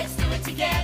Let's do it together.